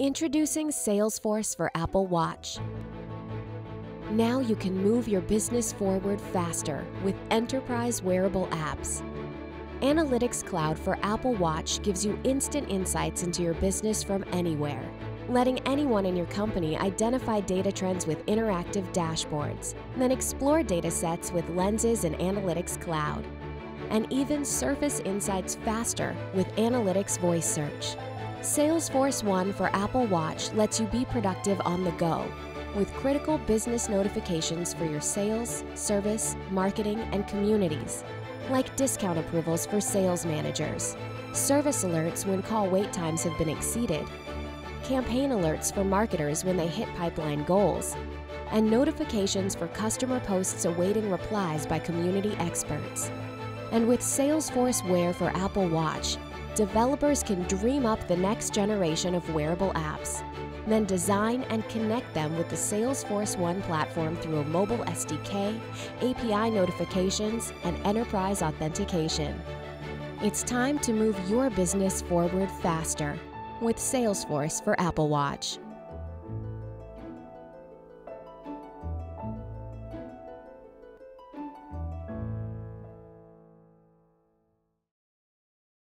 Introducing Salesforce for Apple Watch. Now you can move your business forward faster with enterprise wearable apps. Analytics Cloud for Apple Watch gives you instant insights into your business from anywhere, letting anyone in your company identify data trends with interactive dashboards, then explore data sets with Lenses and Analytics Cloud, and even surface insights faster with Analytics Voice Search. Salesforce1 for Apple Watch lets you be productive on the go with critical business notifications for your sales, service, marketing, and communities, like discount approvals for sales managers, service alerts when call wait times have been exceeded, campaign alerts for marketers when they hit pipeline goals, and notifications for customer posts awaiting replies by community experts. And with Salesforce Wear for Apple Watch, developers can dream up the next generation of wearable apps, then design and connect them with the Salesforce1 platform through a mobile SDK, API notifications, and enterprise authentication. It's time to move your business forward faster with Salesforce for Apple Watch.